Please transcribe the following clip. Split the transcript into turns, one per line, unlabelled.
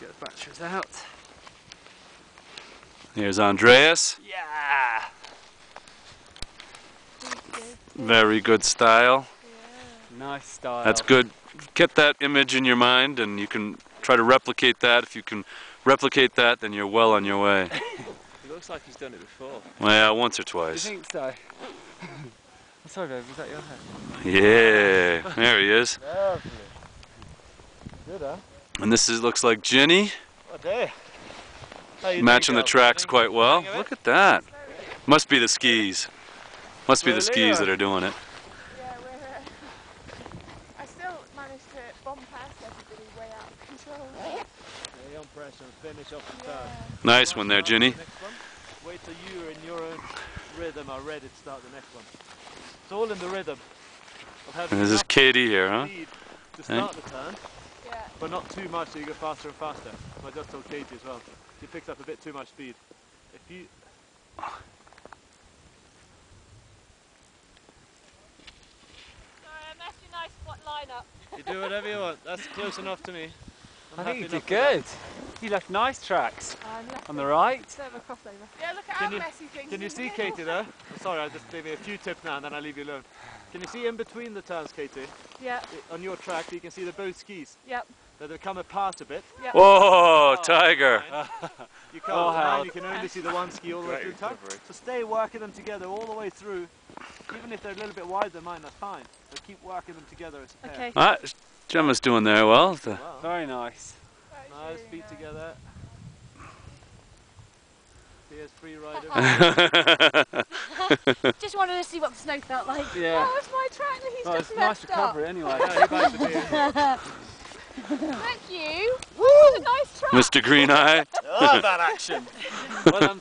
get the batteries out.
Here's Andreas.
Yeah!
Very good style.
Nice style.
That's good. Get that image in your mind and you can try to replicate that. If you can replicate that, then you're well on your way.
He looks like he's done it before.
Well, once or twice.
I think so? I'm sorry, babe, was that your head?
Yeah, there he is.
Lovely. Good, huh?
And this is, looks like Ginny,
What day?
Matching the tracks quite well.
Hang of it?
Look at that. Must be the skis. Must be the skis that are doing it.
Yeah, we're. Uh, I still managed to bomb past everybody way out of control.
Stay on pressure and finish off the turn.
Yeah.
Nice one there, Ginny.
Wait till you are in your own rhythm are ready to start the next one. It's all in the rhythm of
this is Katie here, huh?
to start the turn,
Yeah.
but not too much so you go faster and faster. I just told Katie as well. She picks up a bit too much speed. If you
Sorry, I messed your nice spot lineup.
you do whatever you want, that's close enough to me. I'm
I think you did
with
good. You left nice tracks.
Left
On the right.
Bit of a crossover. Yeah, look at
Can
our
you-
messy things.
Can you see
middle.
Katie there? I'm sorry, I'll just give you a few tips now and then I'll leave you alone. Can you see in between the turns, Katie?
Yeah,
On your track, you can see the both skis.
yep.
They become apart a bit. Yep.
Whoa, tiger.
You can't,
Oh,
now
hell.
you can only see the one ski all the way through turn. So stay working them together all the way through. Even if they're a little bit wider than mine, that's fine. But keep working them together as a pair.
Okay.
Ah, Gemma's doing there well. The-
Very nice.
Right,
Nice
shooting
feet
now.
together. Here's free rider.
Just wanted to see what the snow felt like.
Yeah.
Oh, it's my track that he's
Oh,
just
it's nice
messed up.
recovery anyway.
Yeah, he bites.
Thank you. Woo! Nice track.
Mr. Green Eye.
Love that action. well done.